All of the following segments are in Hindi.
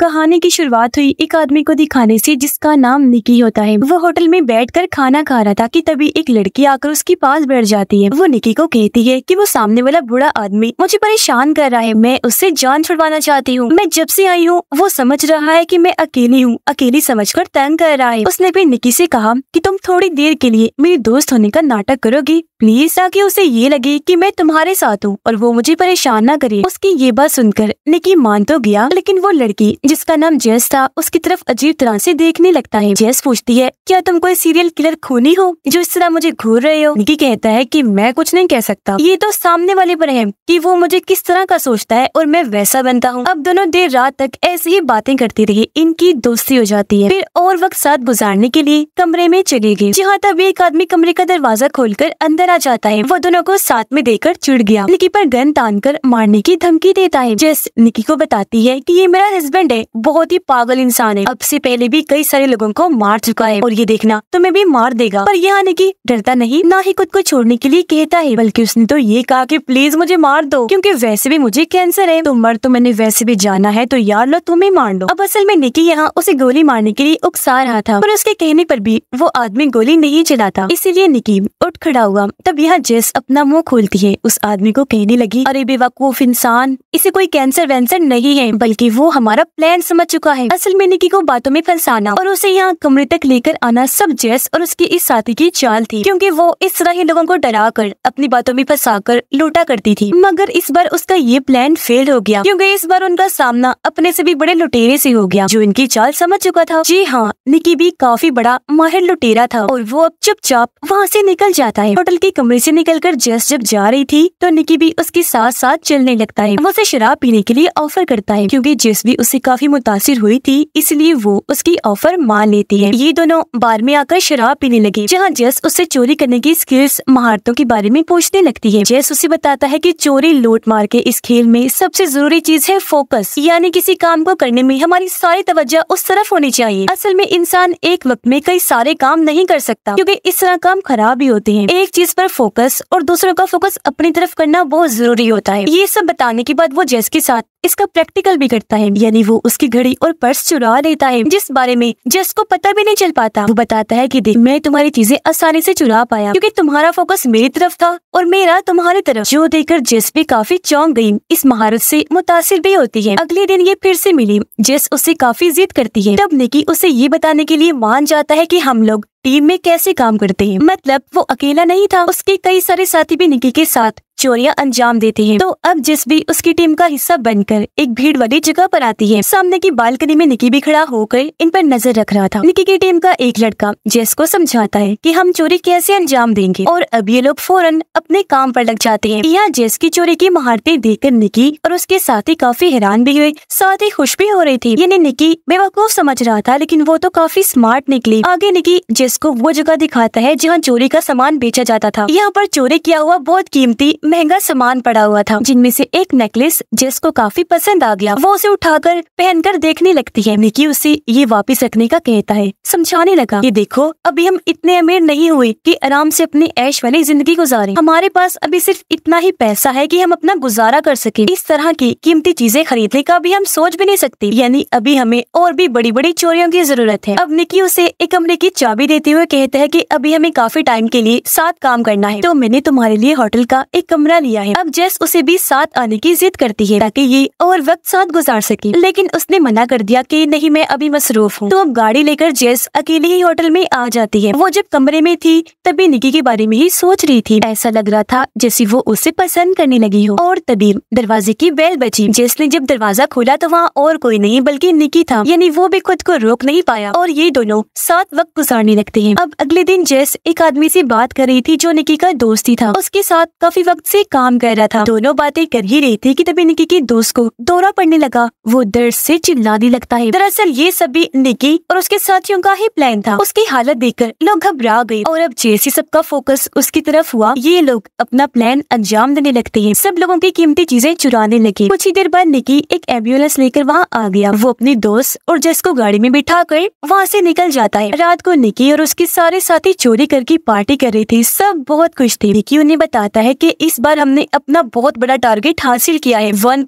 कहानी की शुरुआत हुई एक आदमी को दिखाने से, जिसका नाम निकी होता है। वो होटल में बैठकर खाना खा रहा था कि तभी एक लड़की आकर उसके पास बैठ जाती है। वो निकी को कहती है कि वो सामने वाला बुरा आदमी मुझे परेशान कर रहा है। मैं उससे जान छुड़वाना चाहती हूँ। मैं जब से आई हूँ, वो समझ रहा है की मैं अकेली हूँ। अकेली समझकर तंग कर रहा है। उसने भी निकी से कहा की तुम थोड़ी देर के लिए मेरी दोस्त होने का नाटक करोगी। प्लीज़ ताकि उसे ये लगे कि मैं तुम्हारे साथ हूँ और वो मुझे परेशान न करे। उसकी ये बात सुनकर निकी मान तो गया, लेकिन वो लड़की, जिसका नाम जेस था, उसकी तरफ़ अजीब तरह से देखने लगता है। जेस पूछती है, क्या तुम कोई सीरियल किलर खूनी हो, जो इस तरह मुझे घूर रहे हो? निकी कहता है कि मैं कुछ नहीं कह सकता। ये तो सामने वाले पर है कि वो मुझे किस तरह का सोचता है और मैं वैसा बनता हूँ। अब दोनों देर रात तक ऐसी ही बातें करती रही, इनकी दोस्ती हो जाती है। फिर और वक्त साथ गुजारने के लिए कमरे में चले गए, जहाँ तब एक आदमी कमरे का दरवाज़ा खोलकर अंदर आ जाता है। वो दोनों को साथ में देकर चिड़ गया। निकी पर गन तान कर मारने की धमकी देता है। जेस निकी को बताती है कि ये मेरा हस्बैंड है। बहुत ही पागल इंसान है। अब से पहले भी कई सारे लोगों को मार चुका है। और ये देखना तुम्हें भी मार देगा। पर ये निकी डरता नहीं। ना ही खुद को छोड़ने के लिए कहता है। बल्कि उसने तो ये कहा की प्लीज़ मुझे मार दो। क्योंकि वैसे भी मुझे कैंसर है। तो मर तो मैंने वैसे भी जाना है। तो यार लो तुम्हें मार लो। अब असल में निकी यहाँ उसे गोली मारने के लिए उकसा रहा था। पर उसके कहने पर भी वो आदमी गोली नहीं चलाता। इसीलिए निकी उठ खड़ा हुआ। तब यहाँ जेस अपना मुँह खोलती है, उस आदमी को कहने लगी, अरे बेवकूफ़ इंसान, इसे कोई कैंसर वैंसर नहीं है, बल्कि वो हमारा प्लान समझ चुका है। असल में निकी को बातों में फंसाना और उसे यहाँ कमरे तक लेकर आना सब जेस और उसकी इस साथी की चाल थी, क्योंकि वो इस तरह ही लोगों को डरा कर अपनी बातों में फंसा कर लूटा करती थी। मगर इस बार उसका ये प्लान फेल हो गया, क्योंकि इस बार उनका सामना अपने से भी बड़े लुटेरे से हो गया, जो इनकी चाल समझ चुका था। जी हाँ निकी भी काफ़ी बड़ा माहिर लुटेरा था और वो अब चुपचाप वहाँ से निकल जाता है। होटल के कमरे से निकलकर जेस जब जा रही थी तो निकी भी उसके साथ साथ चलने लगता है। वो उसे शराब पीने के लिए ऑफ़र करता है, क्योंकि जेस भी उससे काफ़ी मुतासिर हुई थी, इसलिए वो उसकी ऑफ़र मान लेती है। ये दोनों बार में आकर शराब पीने लगे, जहाँ जस उससे चोरी करने की स्किल्स महारतों के बारे में पूछने लगती है। जेस उसे बताता है की चोरी, लूट मार के इस खेल में सबसे ज़रूरी चीज़ है फोकस यानी किसी काम को करने में हमारी सारी तवज्जो उस तरफ़ होनी चाहिए। असल में इंसान एक वक्त में कई सारे काम नहीं कर सकता, क्योंकि इस तरह काम खराब ही होते हैं। एक चीज़ पर फोकस और दूसरों का फोकस अपनी तरफ़ करना बहुत ज़रूरी होता है। ये सब बताने के बाद वो जेस के साथ इसका प्रैक्टिकल भी करता है, यानी वो उसकी घड़ी और पर्स चुरा लेता है, जिस बारे में जस को पता भी नहीं चल पाता। वो बताता है कि देख, मैं तुम्हारी चीज़ें आसानी से चुरा पाया, क्योंकि तुम्हारा फोकस मेरी तरफ़ था और मेरा तुम्हारी तरफ़। जो देखकर जेस भी काफ़ी चौंक गई, इस महारत से मुतासिर भी होती है। अगले दिन ये फिर से मिली। जेस उससे काफ़ी जिद करती है। तब निकी उसे ये बताने के लिए मान जाता है की हम लोग टीम में कैसे काम करते हैं। मतलब वो अकेला नहीं था, उसके कई सारे साथी भी निकी के साथ चोरियाँ अंजाम देते हैं। तो अब जिस भी उसकी टीम का हिस्सा बनकर एक भीड़ वाली जगह पर आती है। सामने की बालकनी में निकी भी खड़ा होकर इन पर नज़र रख रहा था। निकी की टीम का एक लड़का जेस को समझाता है कि हम चोरी कैसे अंजाम देंगे और अब ये लोग फ़ौरन अपने काम पर लग जाते हैं। यहाँ जेस की चोरी की महारतें देखकर निकी और उसके साथी काफ़ी हैरान भी हुए, साथ ही खुश भी हो रही थी। यानी निकी बेवकूफ़ समझ रहा था, लेकिन वो तो काफ़ी स्मार्ट निकली। आगे निकी जेस को वो जगह दिखाता है, जहाँ चोरी का सामान बेचा जाता था, यहाँ पर चोरी किया हुआ बहुत कीमती महँगा सामान पड़ा हुआ था, जिनमें से एक नेकलेस जेस को काफ़ी पसंद आ गया। वो उसे उठाकर पहनकर देखने लगती है। निकी उसे ये वापस रखने का कहता है। समझाने लगा। ये देखो, अभी हम इतने अमीर नहीं हुए कि आराम से अपनी ऐश वाली ज़िंदगी गुजारे। हमारे पास अभी सिर्फ़ इतना ही पैसा है कि हम अपना गुजारा कर सके। इस तरह की कीमती चीज़ें खरीदने का भी हम सोच भी नहीं सकते। यानी अभी हमें और भी बड़ी बड़ी चोरियों की ज़रूरत है। अब निकी उसे एक कमरे की चाबी देते हुए कहते हैं की अभी हमें काफ़ी टाइम के लिए साथ काम करना है। तो मैंने तुम्हारे लिए होटल का एक कमरा लिया है। अब जेस उसे भी साथ आने की जिद करती है ताकि ये और वक्त साथ गुजार सके। लेकिन उसने मना कर दिया की नहीं, मैं अभी मसरूफ हूँ। तो अब गाड़ी लेकर जेस अकेले ही होटल में आ जाती है। वो जब कमरे में थी, तभी निकी के बारे में ही सोच रही थी। ऐसा लग रहा था जैसे वो उसे पसंद करने लगी हो। और तभी दरवाजे की बेल बची। जेस ने जब दरवाज़ा खोला तो वहाँ और कोई नहीं, बल्कि निकी था। यानी वो भी खुद को रोक नहीं पाया। और ये दोनों साथ वक्त गुजारने लगते हैं। अब अगले दिन जैस एक आदमी से बात कर रही थी जो निकी का दोस्त ही था। उसके साथ काफ़ी वक्त से काम कर रहा था। दोनों बातें कर ही रही थी कि तभी निकी के दोस्त को दौरा पड़ने लगा। वो दर्द से चिल्लाने लगता है। दरअसल ये सभी निकी और उसके साथियों का ही प्लान था। उसकी हालत देखकर लोग घबरा गए और अब जैसे सबका फोकस उसकी तरफ़ हुआ, ये लोग अपना प्लान अंजाम देने लगते हैं। सब लोगों की कीमती चीज़ें चुराने लगे। कुछ ही देर बाद निकी एक एंबुलेंस लेकर वहाँ आ गया। वो अपने दोस्त और जस को गाड़ी में बिठा कर वहाँ से निकल जाता है। रात को निकी और उसके सारे साथी चोरी करके पार्टी कर रही थी। सब बहुत खुश थे। निकी उन्हें बताता है की इस बार हमने अपना बहुत बड़ा टारगेट हासिल किया है। वन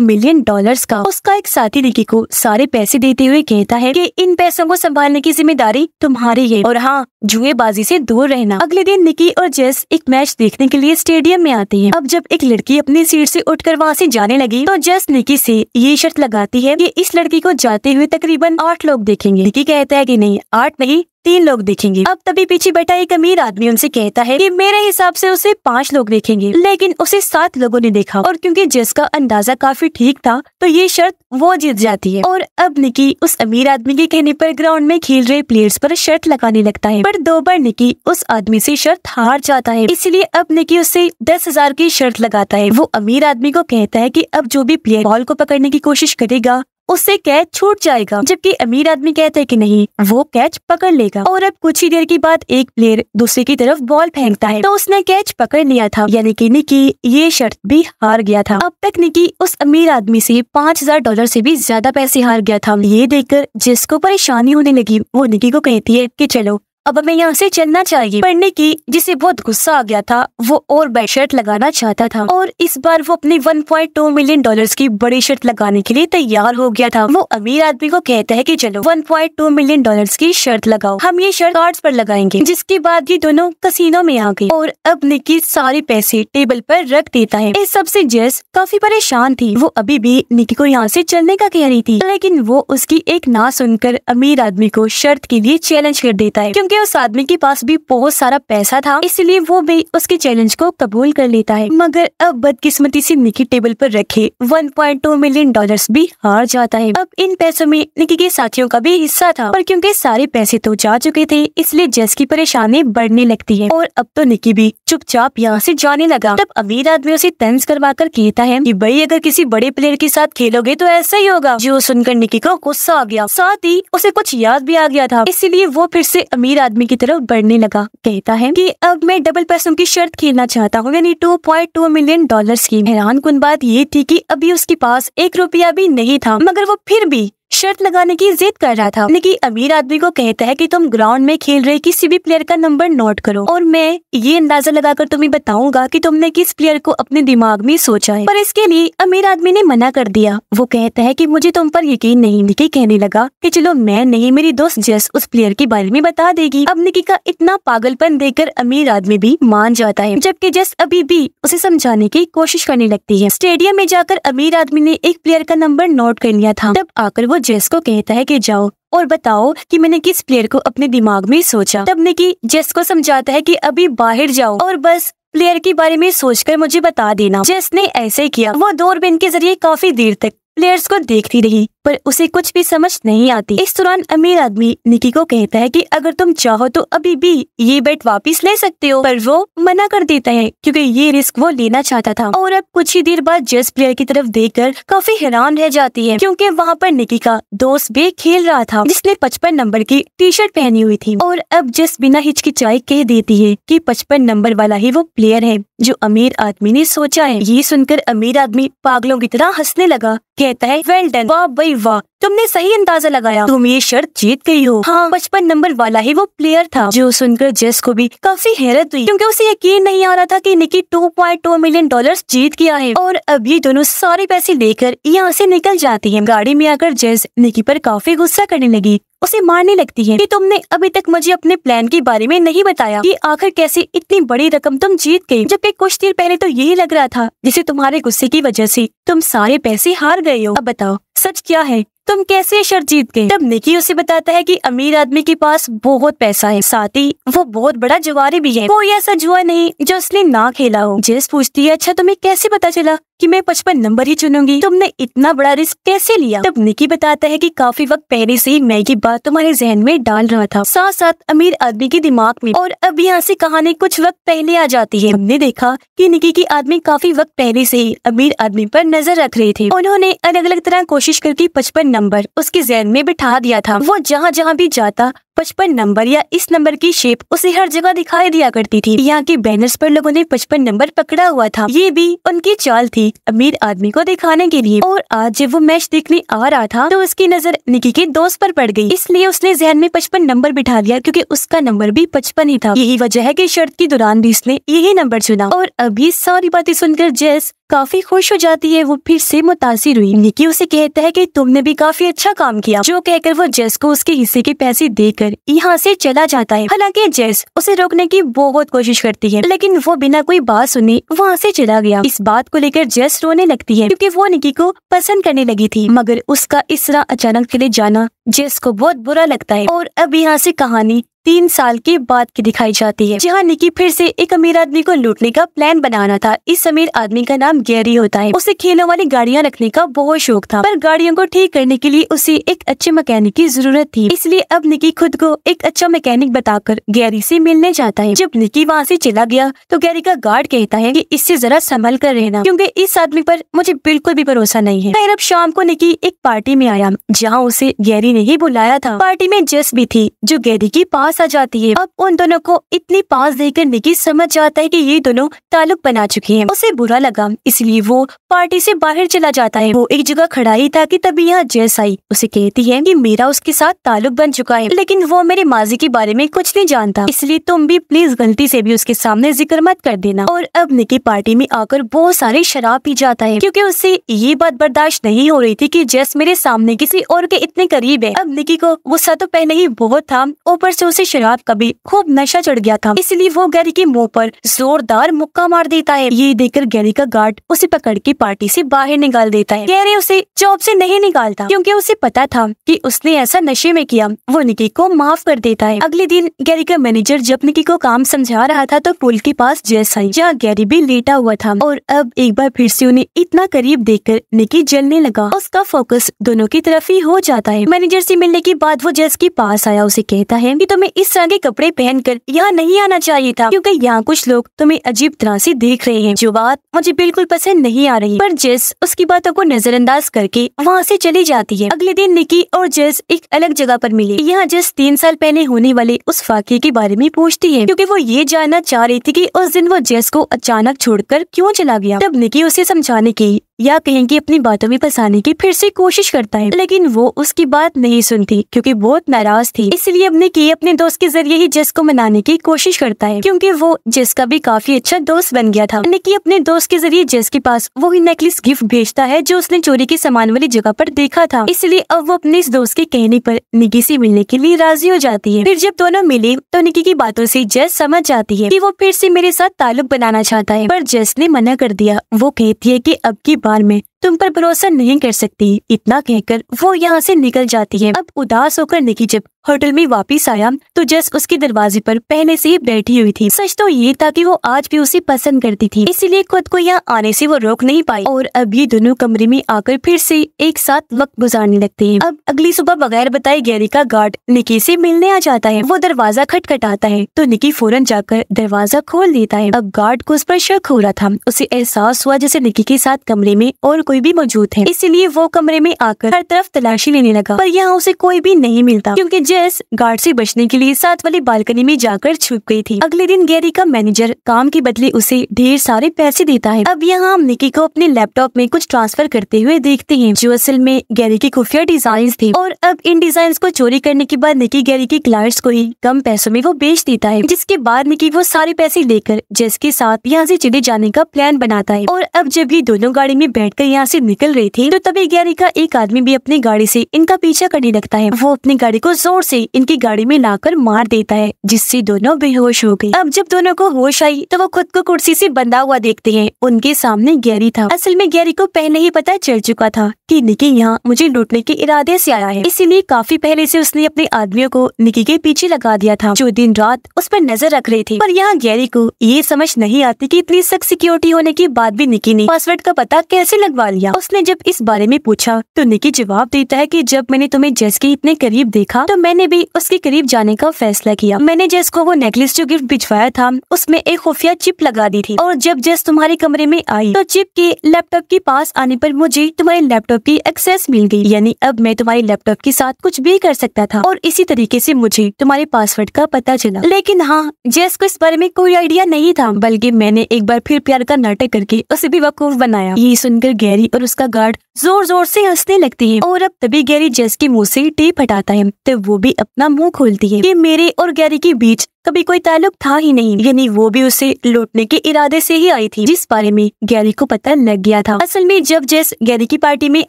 मिलियन डॉलर का। उसका एक साथी निकी को सारे पैसे देते हुए कहता है की इन पैसों को संभालने की ज़िम्मेदारी तुम्हारी है। और हाँ जुएबाजी से दूर रहना। अगले दिन निकी और जेस एक मैच देखने के लिए स्टेडियम में आती हैं। अब जब एक लड़की अपनी सीट से उठकर वहाँ से जाने लगी तो जेस निकी से ये शर्त लगाती है कि इस लड़की को जाते हुए तकरीबन आठ लोग देखेंगे। निकी कहता है कि नहीं, आठ नहीं तीन लोग देखेंगे। अब तभी पीछे बैठा एक अमीर आदमी उनसे कहता है कि मेरे हिसाब से उसे पाँच लोग देखेंगे। लेकिन उसे सात लोगों ने देखा और क्योंकि जिसका अंदाज़ा काफ़ी ठीक था तो ये शर्त वो जीत जाती है। और अब निकी उस अमीर आदमी के कहने पर ग्राउंड में खेल रहे प्लेयर्स पर शर्त लगाने लगता है। पर दो बार निकी उस आदमी से शर्त हार जाता है। इसलिए अब निकी उससे दस हज़ार की शर्त लगाता है। वो अमीर आदमी को कहता है की अब जो भी प्लेयर बॉल को पकड़ने की कोशिश करेगा उससे कैच छूट जाएगा। जबकि अमीर आदमी कहता है कि नहीं, वो कैच पकड़ लेगा। और अब कुछ ही देर के बाद एक प्लेयर दूसरे की तरफ़ बॉल फेंकता है। तो उसने कैच पकड़ लिया था। यानी कि निकी, ये शर्त भी हार गया था। अब तक निकी उस अमीर आदमी से पाँच हज़ार डॉलर से भी ज़्यादा पैसे हार गया था। ये देखकर जिसको परेशानी होने लगी, वो निकी को कहती है की चलो अब हमें यहाँ से चलना चाहिए पढ़ने की, जिसे बहुत गुस्सा आ गया था, वो और बेड शर्ट लगाना चाहता था। और इस बार वो अपने 1.2 मिलियन डॉलर्स की बड़ी शर्ट लगाने के लिए तैयार हो गया था। वो अमीर आदमी को कहता है कि चलो 1.2 मिलियन डॉलर्स की शर्ट लगाओ। हम ये शर्ट कार्ड पर लगाएँगे, जिसके बाद ये दोनों कसीनों में आ गए और अब निकी सारे पैसे टेबल पर रख देता है। इस सबसे जेस काफ़ी परेशान थी। वो अभी भी निकी को यहाँ से चलने का कह रही थी। लेकिन वो उसकी एक ना सुनकर अमीर आदमी को शर्त के लिए चैलेंज कर देता है। क्योंकि उस आदमी के पास भी बहुत सारा पैसा था, इसलिए वो भी उसके चैलेंज को कबूल कर लेता है। मगर अब बदकिस्मती से निकी टेबल पर रखे 1.2 मिलियन डॉलर्स भी हार जाता है। अब इन पैसों में निकी के साथियों का भी हिस्सा था, पर क्योंकि सारे पैसे तो जा चुके थे, इसलिए जस की परेशानी बढ़ने लगती है। और अब तो निकी भी चुपचाप यहाँ से जाने लगा। तब अमीर आदमी उसे तंज करवा कर कहता है कि भाई, अगर किसी बड़े प्लेयर के साथ खेलोगे तो ऐसा ही होगा। जो सुनकर निकी को गुस्सा आ गया। साथ ही उसे कुछ याद भी आ गया था, इसीलिए वो फिर से अमीर आदमी की तरफ़ बढ़ने लगा। कहता है कि अब मैं डबल पैसों की शर्त खेलना चाहता हूँ, यानी two point two million dollars की। हैरान कुन बात ये थी कि अभी उसके पास एक रुपया भी नहीं था, मगर वो फिर भी शर्त लगाने की जिद कर रहा था। लेकिन अमीर आदमी को कहता है कि तुम ग्राउंड में खेल रहे किसी भी प्लेयर का नंबर नोट करो। और मैं ये अंदाज़ा लगाकर तुम्हें बताऊँगा कि तुमने किस प्लेयर को अपने दिमाग में सोचा है। पर इसके लिए अमीर आदमी ने मना कर दिया। वो कहता है कि मुझे तुम पर यकीन नहीं निकी कहने लगा कि चलो मैं नहीं, मेरी दोस्त जस उस प्लेयर के बारे में बता देगी। अब निकी का इतना पागलपन देखकर अमीर आदमी भी मान जाता है, जबकि जस अभी भी उसे समझाने की कोशिश करने लगती है। स्टेडियम में जाकर अमीर आदमी ने एक प्लेयर का नंबर नोट कर लिया था। तब आकर वो जेस को कहता है कि जाओ और बताओ कि मैंने किस प्लेयर को अपने दिमाग में सोचा। तब निकी जेस को समझाता है कि अभी बाहर जाओ और बस प्लेयर के बारे में सोचकर मुझे बता देना। जेस ने ऐसे किया। वो दूरबीन के ज़रिए काफ़ी देर तक प्लेयर्स को देखती रही, पर उसे कुछ भी समझ नहीं आती। इस दौरान अमीर आदमी निकी को कहता है कि अगर तुम चाहो तो अभी भी ये बेट वापस ले सकते हो, पर वो मना कर देता है, क्योंकि ये रिस्क वो लेना चाहता था। और अब कुछ ही देर बाद जस प्लेयर की तरफ़ देखकर काफ़ी हैरान रह जाती है, क्योंकि वहाँ पर निकी का दोस्त भी खेल रहा था, जिसने पचपन नंबर की टी शर्ट पहनी हुई थी। और अब जस बिना हिचकिचाई कह देती है की पचपन नंबर वाला ही वो प्लेयर है, जो अमीर आदमी ने सोचा है। ये सुनकर अमीर आदमी पागलों की तरह हंसने लगा। कहता है वेल डन वाह भाई, वाह। तुमने सही अंदाज़ा लगाया। तुम ये शर्त जीत गई हो। हाँ पचपन नंबर वाला ही वो प्लेयर था, जो सुनकर जेस को भी काफ़ी हैरत हुई, क्योंकि उसे यकीन नहीं आ रहा था कि निकी 2.2 मिलियन डॉलर्स जीत गया है। और अब ये दोनों सारे पैसे लेकर यहाँ से निकल जाती है। गाड़ी में आकर जेस निकी पर काफ़ी गुस्सा करने लगी। उसे मारने लगती है कि तुमने अभी तक मुझे अपने प्लान के बारे में नहीं बताया कि आखिर कैसे इतनी बड़ी रकम तुम जीत गई। जबकि कुछ देर पहले तो यही लग रहा था जिसे तुम्हारे गुस्से की वजह से तुम सारे पैसे हार गए हो। अब बताओ, सच क्या है? तुम कैसे शर्त जीत गए? तब निकी उसे बताता है कि अमीर आदमी के पास बहुत पैसा है। साथ ही वो बहुत बड़ा जुआरी भी है। कोई ऐसा जुआ नहीं जो उसने ना खेला हो। जेस पूछती है अच्छा तुम्हें कैसे पता चला कि मैं पचपन नंबर ही चुनूँगी? तुमने इतना बड़ा रिस्क कैसे लिया? तब निकी बताता है कि काफ़ी वक्त पहले से ही मैं ये बात तुम्हारे जहन में डाल रहा था। साथ साथ अमीर आदमी के दिमाग में और अब यहाँ से कहानी कुछ वक्त पहले आ जाती है। हमने देखा कि निकी की आदमी काफ़ी वक्त पहले से ही अमीर आदमी पर नज़र रख रहे थे। उन्होंने अलग अलग तरह कोशिश करके पचपन नंबर उसके जहन में बिठा दिया था। वो जहाँ जहाँ भी जाता पचपन नंबर या इस नंबर की शेप उसे हर जगह दिखाई दिया करती थी। यहाँ के बैनर्स पर लोगों ने पचपन नंबर पकड़ा हुआ था। ये भी उनकी चाल थी अमीर आदमी को दिखाने के लिए। और आज जब वो मैच देखने आ रहा था तो उसकी नज़र निकी के दोस्त पर पड़ गई। इसलिए उसने जहन में पचपन नंबर बिठा लिया क्योंकि उसका नंबर भी पचपन ही था। यही वजह है की शर्त के दौरान भी उसने यही नंबर चुना। और अभी सारी बातें सुनकर जेस काफ़ी खुश हो जाती है, वो फिर से मुतासर हुई। निकी उसे कहता है कि तुमने भी काफ़ी अच्छा काम किया, जो कहकर वो जेस को उसके हिस्से के पैसे देकर यहाँ से चला जाता है। हालाँकि जेस उसे रोकने की बहुत कोशिश करती है, लेकिन वो बिना कोई बात सुने वहाँ से चला गया। इस बात को लेकर जेस रोने लगती है, क्योंकि वो निकी को पसंद करने लगी थी, मगर उसका इस तरह अचानक चले जाना जेस को बहुत बुरा लगता है। और अब यहाँ से कहानी तीन साल के बाद की दिखाई जाती है। जहाँ निकी फिर से एक अमीर आदमी को लूटने का प्लान बनाना था। इस अमीर आदमी का नाम गैरी होता है। उसे खेलों वाली गाड़ियाँ रखने का बहुत शौक था। पर गाड़ियों को ठीक करने के लिए उसे एक अच्छे मैकेनिक की ज़रूरत थी। इसलिए अब निकी खुद को एक अच्छा मैकेनिक बताकर गैरी से मिलने जाता है। जब निकी वहाँ से चला गया तो गैरी का गार्ड कहता है की इससे जरा संभल कर रहना, क्यूँकी इस आदमी पर मुझे बिल्कुल भी भरोसा नहीं है। फिर अब शाम को निकी एक पार्टी में आया, जहाँ उसे गैरी ने ही बुलाया था। पार्टी में जस भी थी, जो गैरी के पास पास आ जाती है। अब उन दोनों को इतनी पास देखकर निकी समझ जाता है कि ये दोनों ताल्लुक बना चुके हैं। उसे बुरा लगा, इसलिए वो पार्टी से बाहर चला जाता है। वो एक जगह खड़ा ही था कि तभी यहाँ जैस आई। उसे कहती है कि मेरा उसके साथ ताल्लुक बन चुका है, लेकिन वो मेरे माजी के बारे में कुछ नहीं जानता। इसलिए तुम भी प्लीज़ गलती से भी उसके सामने ज़िक्र मत कर देना। और अब निकी पार्टी में आकर बहुत सारी शराब पी जाता है, क्योंकि उससे ये बात बर्दाश्त नहीं हो रही थी कि जैस मेरे सामने किसी और के इतने करीब है। अब निकी को गुस्सा तो पहले ही बहुत था, ऊपर से उसे शराब का भी खूब नशा चढ़ गया था। इसलिए वो गैरी के मुँह पर जोरदार मुक्का मार देता है। ये देखकर गैरी का गार्ड उसे पकड़ के पार्टी से बाहर निकाल देता है। गैरी उसे जॉब से नहीं निकालता, क्योंकि उसे पता था कि उसने ऐसा नशे में किया, वो निकी को माफ़ कर देता है। अगले दिन गैरी का मैनेजर जब निकी को काम समझा रहा था तो पुल के पास जैस आई, जहाँ गैरी भी लेटा हुआ था। और अब एक बार फिर से उन्हें इतना करीब देखकर निकी जलने लगा। उसका फोकस दोनों की तरफ़ ही हो जाता है। मैनेजर से मिलने के बाद वो जैस के पास आया, उसे कहता है कि तुम्हें इस तरह के कपड़े पहनकर यहाँ नहीं आना चाहिए था, क्योंकि यहाँ कुछ लोग तुम्हें अजीब तरह से देख रहे हैं। जो बात मुझे बिल्कुल पसंद नहीं आ रही, पर जेस उसकी बातों को नजरअंदाज करके वहाँ से चली जाती है। अगले दिन निकी और जेस एक अलग जगह पर मिले। यहाँ जेस तीन साल पहले होने वाले उस फाके के बारे में पूछती है, क्योंकि वो ये जानना चाह रही थी कि उस दिन वो जेस को अचानक छोड़कर क्यों चला गया। तब निकी उसे समझाने की या कहेंगे अपनी बातों में फंसाने की फिर से कोशिश करता है। लेकिन वो उसकी बात नहीं सुनती, क्योंकि बहुत नाराज़ थी। इसलिए अपने की अपने दोस्त के ज़रिए ही जस को मनाने की कोशिश करता है, क्योंकि वो जस का भी काफ़ी अच्छा दोस्त बन गया था। निकी अपने दोस्त के ज़रिए जस के पास वही नेकलेस गिफ्ट भेजता है, जो उसने चोरी के सामान वाली जगह पर देखा था। इसलिए अब वो अपने इस दोस्त के कहने पर निकी से मिलने के लिए राज़ी हो जाती है। फिर जब दोनों मिले तो निकी की बातों से जस समझ जाती है कि वो फिर से मेरे साथ ताल्लुक बनाना चाहता है। पर जस ने मना कर दिया, वो कहती है कि अब की बार में तुम पर भरोसा नहीं कर सकती। इतना कहकर वो यहाँ से निकल जाती है। अब उदास होकर निकी जब होटल में वापस आया तो जस उसके दरवाजे पर पहले से ही बैठी हुई थी। सच तो ये था कि वो आज भी उसे पसंद करती थी, इसीलिए खुद को यहाँ आने से वो रोक नहीं पाई। और अब ये दोनों कमरे में आकर फिर से एक साथ वक्त गुजारने लगते हैं। अब अगली सुबह बगैर बताए गैरी का गार्ड निकी से मिलने आ जाता है। वो दरवाज़ा खटखटाता है तो निकी फ़ौरन जाकर दरवाज़ा खोल देता है। अब गार्ड को उस पर शक हो रहा था। उसे एहसास हुआ जैसे निकी के साथ कमरे में और कोई भी मौजूद है। इसीलिए वो कमरे में आकर हर तरफ़ तलाशी लेने लगा। पर यहाँ उसे कोई भी नहीं मिलता, क्योंकि जेस गार्ड से बचने के लिए साथ वाली बालकनी में जाकर छुप गई थी। अगले दिन गैरी का मैनेजर काम के बदले उसे ढेर सारे पैसे देता है। अब यहाँ हम निकी को अपने लैपटॉप में कुछ ट्रांसफ़र करते हुए देखते हैं, जो असल में गैरी की खुफिया डिज़ाइन थे। और अब इन डिज़ाइन को चोरी करने के बाद निकी गैरी के क्लाइंट्स को ही कम पैसों में वो बेच देता है। जिसके बाद निकी वो सारे पैसे लेकर जेस के साथ यहाँ से चले जाने का प्लान बनाता है। और अब जब ये दोनों गाड़ी में बैठ बैठकर यहाँ से निकल रही थी तो तभी गैरी का एक आदमी भी अपनी गाड़ी से इनका पीछा करने लगता है। वो अपनी गाड़ी को ज़ोर से इनकी गाड़ी में लाकर मार देता है, जिससे दोनों बेहोश हो गए। अब जब दोनों को होश आई तो वो खुद को कुर्सी से बंधा हुआ देखते हैं। उनके सामने गैरी था। असल में गैरी को पहले ही पता चल चुका था कि निकी यहाँ मुझे लूटने के इरादे से आया है। इसीलिए काफ़ी पहले से उसने अपने आदमियों को निकी के पीछे लगा दिया था, जो दिन रात उस पर नज़र रख रहे थे। पर यहाँ गैरी को ये समझ नहीं आती कि इतनी सख्त सिक्योरिटी होने के बाद भी निकी ने पासवर्ड का पता कैसे लगवा छुपा लिया उसने जब इस बारे में पूछा तो निकी जवाब देता है कि जब मैंने तुम्हें जेस के इतने करीब देखा तो मैंने भी उसके करीब जाने का फैसला किया। मैंने जेस को वो नेकलेस जो गिफ्ट भिजवाया था, उसमें एक खुफिया चिप लगा दी थी। और जब जेस तुम्हारे कमरे में आई तो चिप के लैपटॉप के पास आने पर मुझे तुम्हारे लैपटॉप की एक्सेस मिल गई। यानी अब मैं तुम्हारे लैपटॉप के साथ कुछ भी कर सकता था। और इसी तरीके से मुझे तुम्हारे पासवर्ड का पता चला। लेकिन हाँ जेस को इस बारे में कोई आइडिया नहीं था, बल्कि मैंने एक बार फिर प्यार का नाटक करके उसे भी वकूफ बनाया। ये सुनकर गैरी और उसका गार्ड ज़ोर ज़ोर से हंसने लगती है और अब तभी गैरी जेस के मुँह से टेप हटाता है तो वो भी अपना मुँह खोलती है। कि मेरे और गैरी के बीच कभी कोई ताल्लुक था ही नहीं, यानी वो भी उसे लूटने के इरादे से ही आई थी, जिस बारे में गैरी को पता लग गया था। असल में जब जेस गैरी की पार्टी में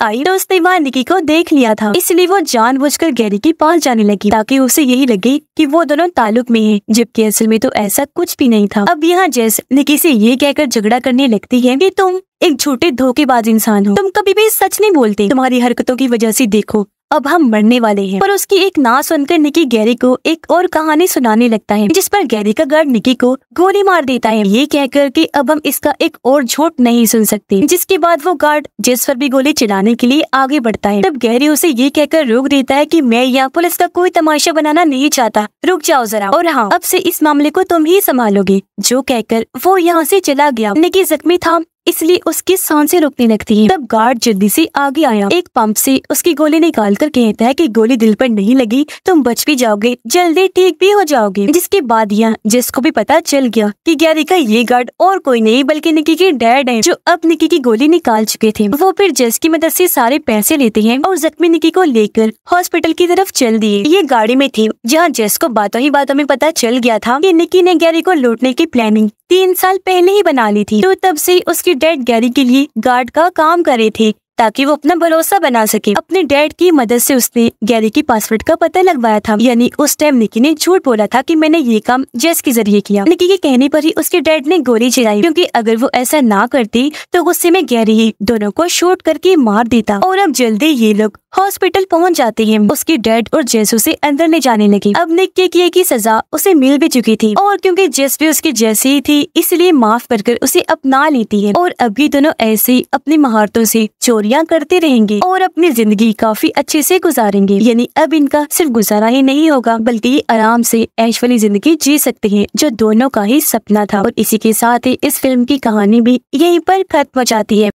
आई तो उसने वहाँ निकी को देख लिया था। इसलिए वो जानबूझकर गैरी के पास जाने लगी, ताकि उसे यही लगे कि वो दोनों ताल्लुक में है, जबकि असल में तो ऐसा कुछ भी नहीं था। अब यहाँ जेस निकी से ये कहकर झगड़ा करने लगती है कि तुम एक झूठे धोखेबाज इंसान हो। तुम कभी भी सच नहीं बोलते। तुम्हारी हरकतों की वजह से देखो अब हम मरने वाले हैं। पर उसकी एक ना सुनकर निकी गैरी को एक और कहानी सुनाने लगता है, जिस पर गैरी का गार्ड निकी को गोली मार देता है। ये कहकर कि अब हम इसका एक और झूठ नहीं सुन सकते, जिसके बाद वो गार्ड जिस पर भी गोली चलाने के लिए आगे बढ़ता है। तब गैरी उसे ये कहकर रोक देता है की मैं यहाँ पुलिस का कोई तमाशा बनाना नहीं चाहता। रुक जाओ जरा। और हाँ अब से इस मामले को तुम ही संभालोगे, जो कहकर वो यहाँ से चला गया। निकी जख्मी था इसलिए उसकी साँसें रुकने लगती हैं। तब गार्ड जल्दी से आगे आया। एक पंप से उसकी गोली निकाल कर कहता है कि गोली दिल पर नहीं लगी, तुम बच भी जाओगे, जल्दी ठीक भी हो जाओगे। जिसके बाद यहाँ, जिसको भी पता चल गया कि गैरी का ये गार्ड और कोई नहीं, बल्कि निकी के डैड है, जो अब निकी की गोली निकाल चुके थे। वो फिर जस की मदद से सारे पैसे लेते हैं और जख्मी निकी को लेकर हॉस्पिटल की तरफ़ चल दिए। ये गाड़ी में थी, जहाँ जस को बातों ही बातों में पता चल गया था कि निकी ने गैरी को लूटने की प्लानिंग तीन साल पहले ही बना ली थी। तो तब से उसकी डैड गैरी के लिए गार्ड का काम कर रहे थे, ताकि वो अपना भरोसा बना सके। अपने डैड की मदद से उसने गैरी की पासवर्ड का पता लगवाया था। यानी उस टाइम निकी ने झूठ बोला था कि मैंने ये काम जेस के ज़रिए किया। निकी के कहने पर ही उसके डैड ने गोली चलाई, क्योंकि अगर वो ऐसा ना करती तो गुस्से में गैरी ही दोनों को शूट करके मार देता। और अब जल्दी ये लोग हॉस्पिटल पहुँच जाते हैं। उसकी डैड और जेस उसे अंदर ले जाने लगी। अब निक के किए की सजा उसे मिल भी चुकी थी। और क्योंकि जेस भी उसकी जैसी ही थी, इसलिए माफ़ कर कर उसे अपना लेती है। और अभी दोनों ऐसे ही अपनी महारतों से चोरियाँ करते रहेंगे और अपनी ज़िंदगी काफ़ी अच्छे से गुजारेंगे। यानी अब इनका सिर्फ़ गुजारा ही नहीं होगा, बल्कि आराम से ऐश वाली ज़िंदगी जी सकते हैं, जो दोनों का ही सपना था। और इसी के साथ ही इस फ़िल्म की कहानी भी यहीं पर खत्म हो जाती है।